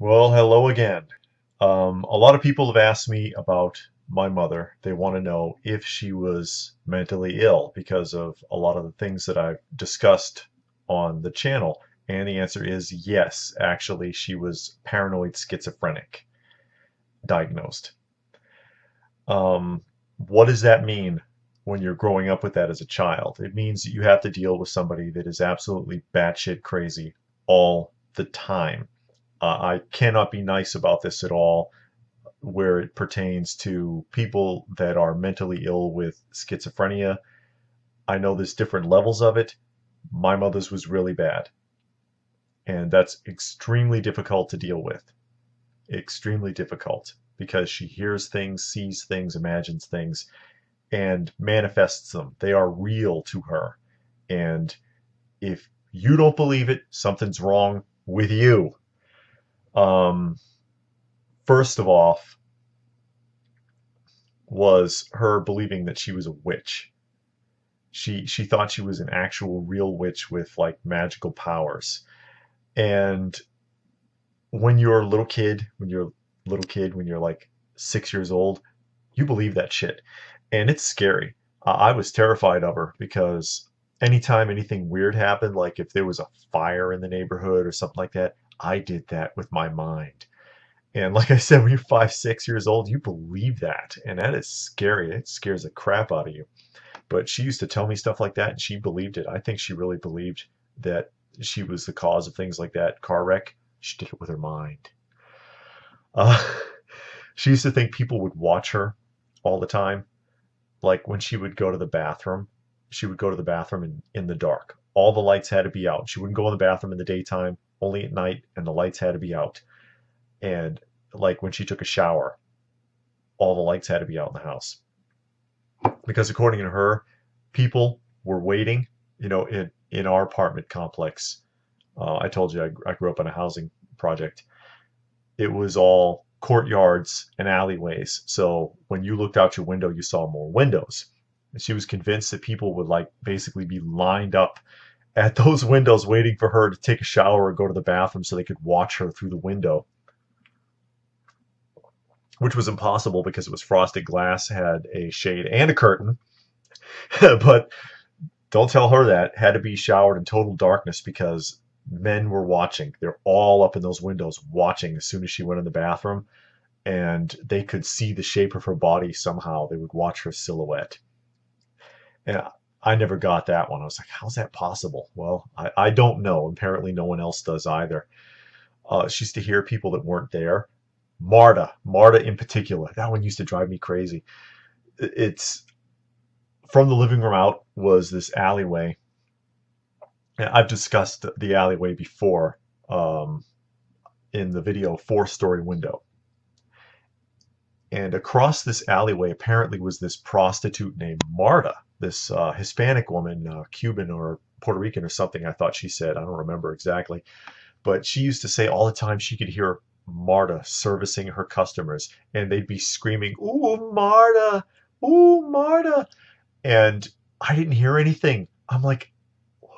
Well, hello again. Um, a lot of people have asked me about my mother. They want to know if she was mentally ill because of a lot of the things that I've discussed on the channel. And the answer is yes. Actually, she was paranoid schizophrenic diagnosed. Um, what does that mean when you're growing up with that as a child? It means that you have to deal with somebody that is absolutely batshit crazy all the time. Uh, I cannot be nice about this at all where it pertains to people that are mentally ill with schizophrenia. I know there's different levels of it. My mother's was really bad. And that's extremely difficult to deal with. Extremely difficult because she hears things, sees things, imagines things, and manifests them. They are real to her. And if you don't believe it, something's wrong with you. Um, first of all, was her believing that she was a witch. She she thought she was an actual real witch with like magical powers. And when you're a little kid, when you're a little kid, when you're like six years old, you believe that shit. And it's scary. Uh, I was terrified of her because anytime anything weird happened, like if there was a fire in the neighborhood or something like that, I did that with my mind. And like I said, when you're five, six years old, you believe that. And that is scary. It scares the crap out of you. But she used to tell me stuff like that and she believed it. I think she really believed that she was the cause of things like that car wreck. She did it with her mind. Uh, she used to think people would watch her all the time. Like when she would go to the bathroom, she would go to the bathroom in, in the dark. All the lights had to be out. She wouldn't go in the bathroom in the daytime, only at night, and the lights had to be out. And like when she took a shower, all the lights had to be out in the house. Because according to her, people were waiting, you know, in, in our apartment complex. Uh, I told you I, I grew up in a housing project. It was all courtyards and alleyways. So when you looked out your window, you saw more windows. And she was convinced that people would like basically be lined up at those windows waiting for her to take a shower or go to the bathroom so they could watch her through the window which was impossible because it was frosted glass, had a shade and a curtain. but don't tell her that. Had to be showered in total darkness because men were watching. They're all up in those windows watching as soon as she went in the bathroom. And they could see the shape of her body somehow. They would watch her silhouette. And I never got that one. I was like, how's that possible? Well, I, I don't know. Apparently, no one else does either. Uh, she used to hear people that weren't there Marta, Marta in particular, that one used to drive me crazy. It's from the living room out was this alleyway. I've discussed the alleyway before um, in the video Four Story Window. And across this alleyway apparently was this prostitute named Marta, this uh, Hispanic woman, uh, Cuban or Puerto Rican or something, I thought she said. I don't remember exactly. But she used to say all the time she could hear Marta servicing her customers, and they'd be screaming, "Ooh, Marta! Ooh, Marta!" And I didn't hear anything. I'm like,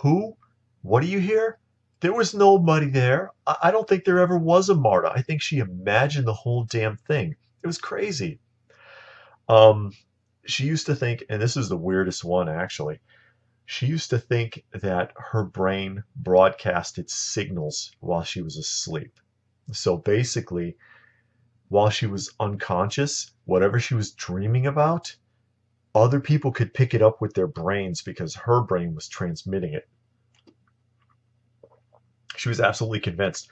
"Who? What do you hear?" There was nobody there. I don't think there ever was a Marta. I think she imagined the whole damn thing. It was crazy. Um, she used to think, and this is the weirdest one actually. She used to think that her brain broadcasted signals while she was asleep. So basically, while she was unconscious, whatever she was dreaming about, other people could pick it up with their brains because her brain was transmitting it. She was absolutely convinced.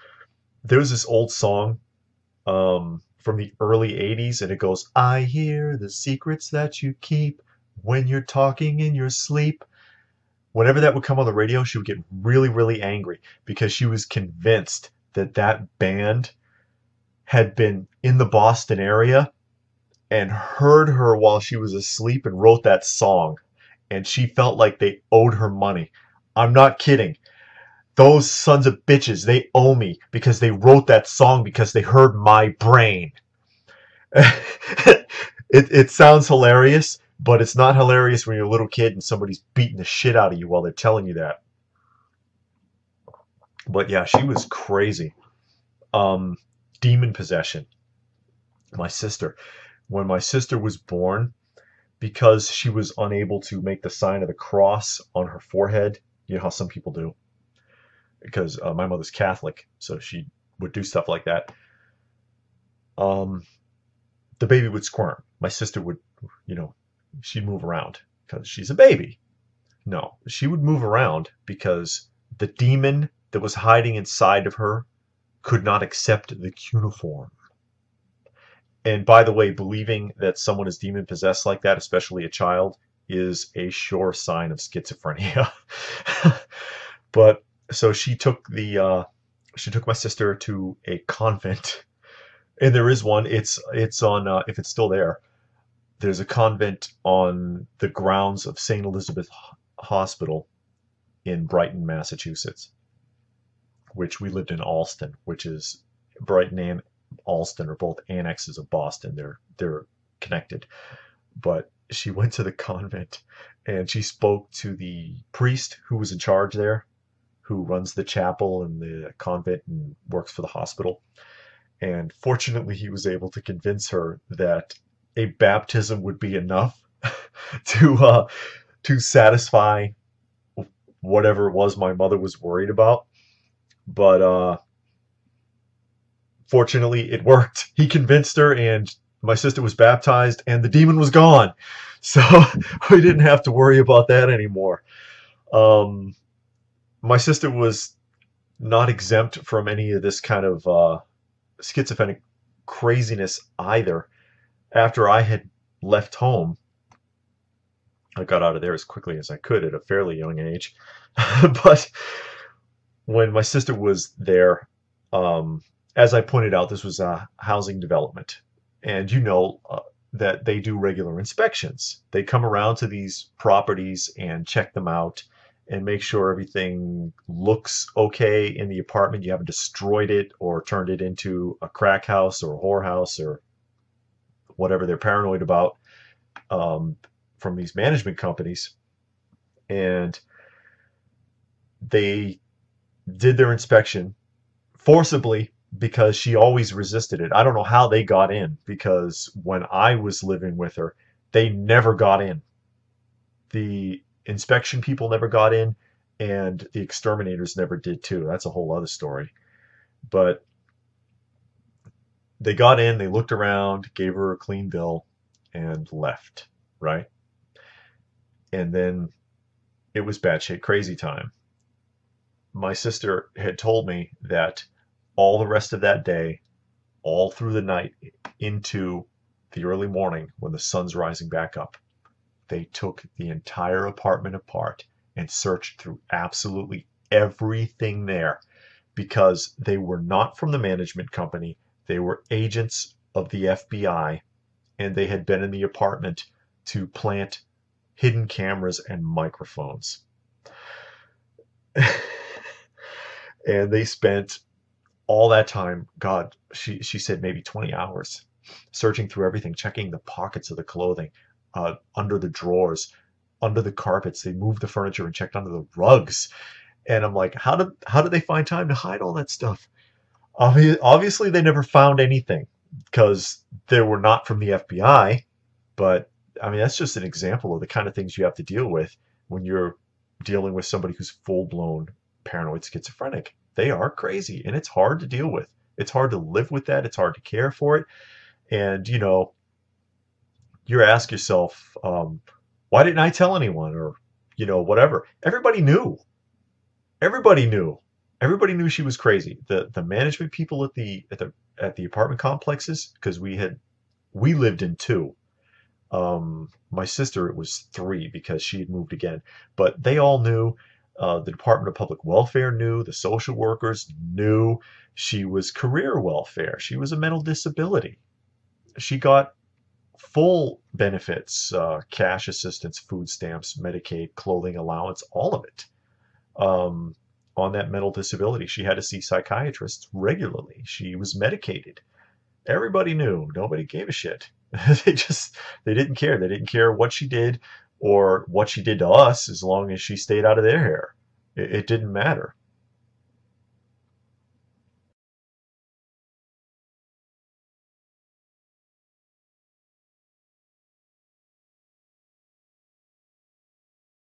There was this old song um, from the early 80s, and it goes, I hear the secrets that you keep when you're talking in your sleep. Whenever that would come on the radio, she would get really, really angry because she was convinced that that band had been in the Boston area and heard her while she was asleep and wrote that song. And she felt like they owed her money. I'm not kidding. Those sons of bitches, they owe me because they wrote that song because they heard my brain. it, it sounds hilarious, but it's not hilarious when you're a little kid and somebody's beating the shit out of you while they're telling you that. But yeah, she was crazy. Um, demon possession. My sister, when my sister was born, because she was unable to make the sign of the cross on her forehead, you know how some people do, because uh, my mother's Catholic, so she would do stuff like that. Um, the baby would squirm. My sister would, you know, she'd move around because she's a baby. No, she would move around because the demon that was hiding inside of her could not accept the cuneiform. And by the way, believing that someone is demon possessed like that, especially a child, is a sure sign of schizophrenia. but so she took the uh, she took my sister to a convent, and there is one. It's it's on uh, if it's still there. There's a convent on the grounds of St. Elizabeth Hospital in Brighton, Massachusetts, which we lived in Allston, which is Brighton and Allston are both annexes of Boston. They're they're connected. But she went to the convent and she spoke to the priest who was in charge there, who runs the chapel and the convent and works for the hospital. And fortunately, he was able to convince her that a baptism would be enough to uh, to satisfy whatever it was my mother was worried about. But uh, fortunately, it worked. He convinced her, and my sister was baptized, and the demon was gone. So we didn't have to worry about that anymore. Um, my sister was not exempt from any of this kind of uh, schizophrenic craziness either. After I had left home, I got out of there as quickly as I could at a fairly young age. but when my sister was there, um, as I pointed out, this was a housing development. And you know uh, that they do regular inspections. They come around to these properties and check them out and make sure everything looks okay in the apartment. You haven't destroyed it or turned it into a crack house or a whorehouse or whatever they're paranoid about um, from these management companies. And they did their inspection forcibly because she always resisted it. I don't know how they got in because when I was living with her, they never got in. The inspection people never got in, and the exterminators never did too. That's a whole other story. But they got in, they looked around, gave her a clean bill, and left, right? And then it was batshit crazy time. My sister had told me that all the rest of that day, all through the night into the early morning when the sun's rising back up. They took the entire apartment apart and searched through absolutely everything there because they were not from the management company. They were agents of the FBI and they had been in the apartment to plant hidden cameras and microphones. and they spent all that time, God, she she said maybe 20 hours, searching through everything, checking the pockets of the clothing, uh, under the drawers, under the carpets. They moved the furniture and checked under the rugs. And I'm like, how did how did they find time to hide all that stuff? Obviously, they never found anything because they were not from the FBI. But I mean, that's just an example of the kind of things you have to deal with when you're dealing with somebody who's full blown paranoid schizophrenic. They are crazy and it's hard to deal with. It's hard to live with that. It's hard to care for it. And, you know, you ask yourself, um, why didn't I tell anyone or, you know, whatever. Everybody knew. Everybody knew. Everybody knew she was crazy. The the management people at the at the at the apartment complexes because we had we lived in two. Um, my sister it was three because she had moved again, but they all knew. Uh, the Department of Public Welfare knew, the social workers knew she was career welfare. She was a mental disability. She got full benefits, uh, cash assistance, food stamps, Medicaid, clothing allowance, all of it. Um, on that mental disability, she had to see psychiatrists regularly. She was medicated. Everybody knew. Nobody gave a shit. they just they didn't care. They didn't care what she did or what she did to us as long as she stayed out of their hair. It, it didn't matter.